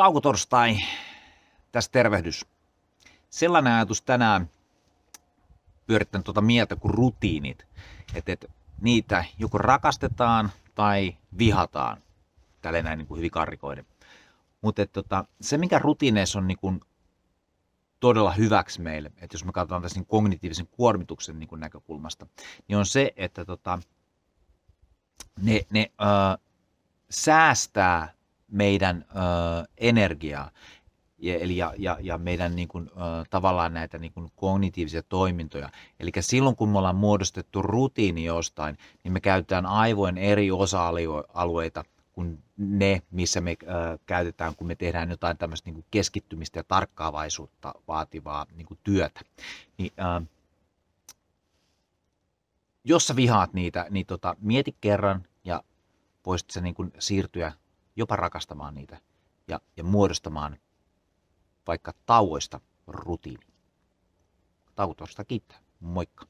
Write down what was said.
Taukotorstai, tässä tervehdys. Sellainen ajatus tänään pyörittänyt tuota mieltä kuin rutiinit. Että et, niitä joko rakastetaan tai vihataan. Tälleen näin niin kuin hyvin karrikoiden. Mutta tota, se, mikä rutiineissa on niin kuin todella hyväksi meille, että jos me katsotaan tässä niin kognitiivisen kuormituksen niin kuin näkökulmasta, niin on se, että tota, ne, ne ö, säästää meidän ö, energiaa ja, eli ja, ja, ja meidän niin kuin, ö, tavallaan näitä niin kuin kognitiivisia toimintoja. Eli silloin kun me ollaan muodostettu rutiini jostain, niin me käytetään aivojen eri osa-alueita kuin ne, missä me ö, käytetään, kun me tehdään jotain tämmöistä niin kuin keskittymistä ja tarkkaavaisuutta vaativaa niin kuin työtä. Niin, ö, jos sä vihaat niitä, niin tota, mieti kerran ja voisit sä niin kuin siirtyä jopa rakastamaan niitä ja, ja muodostamaan vaikka tauoista rutiini. Tauotosta kiittää. Moikka.